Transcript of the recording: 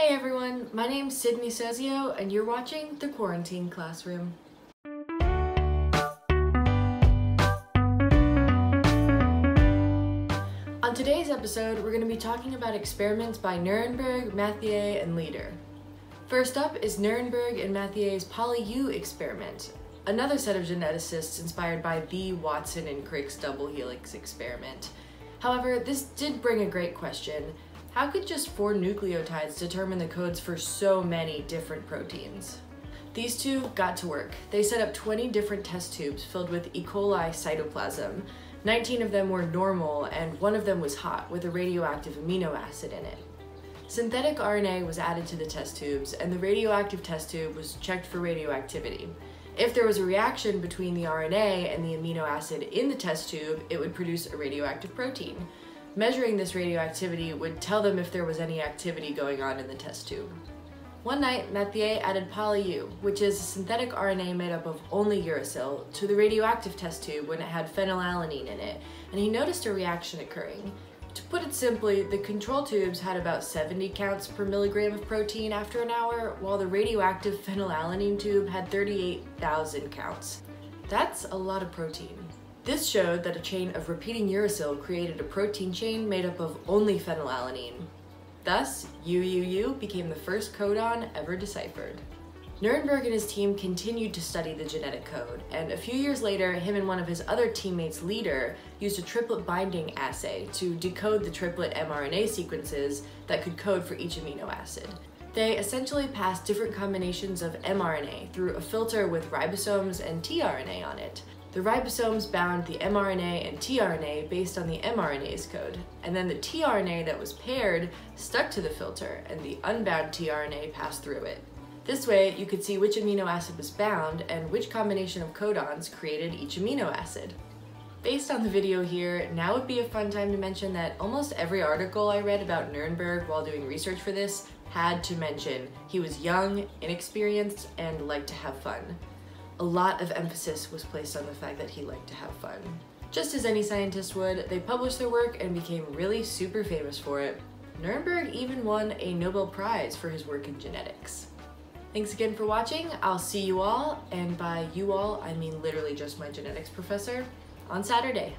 Hey everyone, my name's Sydney Sozio and you're watching The Quarantine Classroom. On today's episode, we're going to be talking about experiments by Nirenberg, Matthaei, and Leder. First up is Nirenberg and Matthaei's poly-U experiment, another set of geneticists inspired by the Watson and Crick's double helix experiment. However, this did bring a great question. How could just four nucleotides determine the codes for so many different proteins? These two got to work. They set up 20 different test tubes filled with E. coli cytoplasm. 19 of them were normal, and one of them was hot with a radioactive amino acid in it. Synthetic RNA was added to the test tubes, and the radioactive test tube was checked for radioactivity. If there was a reaction between the RNA and the amino acid in the test tube, it would produce a radioactive protein. Measuring this radioactivity would tell them if there was any activity going on in the test tube. One night, Matthaei added poly-U, which is a synthetic RNA made up of only uracil, to the radioactive test tube when it had phenylalanine in it, and he noticed a reaction occurring. To put it simply, the control tubes had about 70 counts per milligram of protein after an hour, while the radioactive phenylalanine tube had 38,000 counts. That's a lot of protein. This showed that a chain of repeating uracil created a protein chain made up of only phenylalanine. Thus, UUU became the first codon ever deciphered. Nirenberg and his team continued to study the genetic code, and a few years later, him and one of his other teammates, Leder, used a triplet binding assay to decode the triplet mRNA sequences that could code for each amino acid. They essentially passed different combinations of mRNA through a filter with ribosomes and tRNA on it. The ribosomes bound the mRNA and tRNA based on the mRNA's code, and then the tRNA that was paired stuck to the filter, and the unbound tRNA passed through it. This way, you could see which amino acid was bound and which combination of codons created each amino acid. Based on the video here, now would be a fun time to mention that almost every article I read about Nirenberg while doing research for this had to mention he was young, inexperienced, and liked to have fun. A lot of emphasis was placed on the fact that he liked to have fun. Just as any scientist would, they published their work and became really super famous for it. Nirenberg even won a Nobel Prize for his work in genetics. Thanks again for watching. I'll see you all, and by you all, I mean literally just my genetics professor, on Saturday.